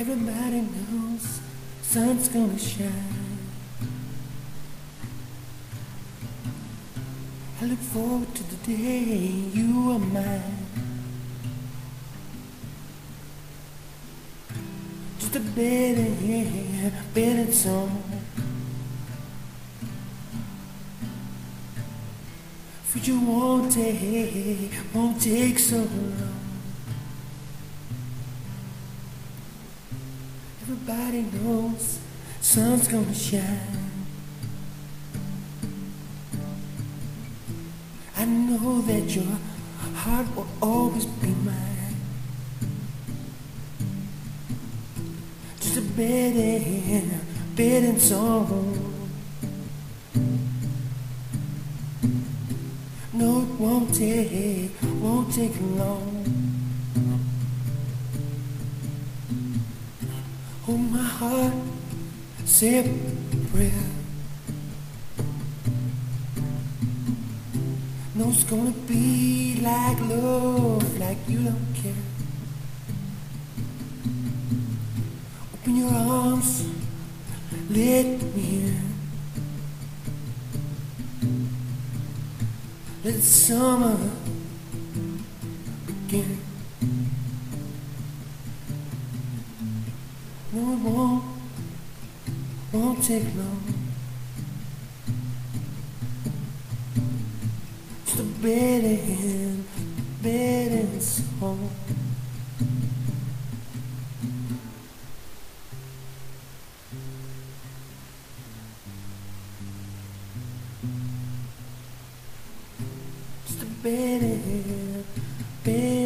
Everybody knows sun's gonna shine. I look forward to the day you are mine. Just a better, yeah, better song. Future won't take, won't take so long. Everybody knows sun's gonna shine. I know that your heart will always be mine. Just a better, better song. No, it won't take, won't take long. Hold my heart, say a prayer. No, it's gonna be like love, like you don't care. Open your arms, let me in. Let summer begin. No, it won't, won't take long. Just a bit and bit of soul. Just a bit and bit.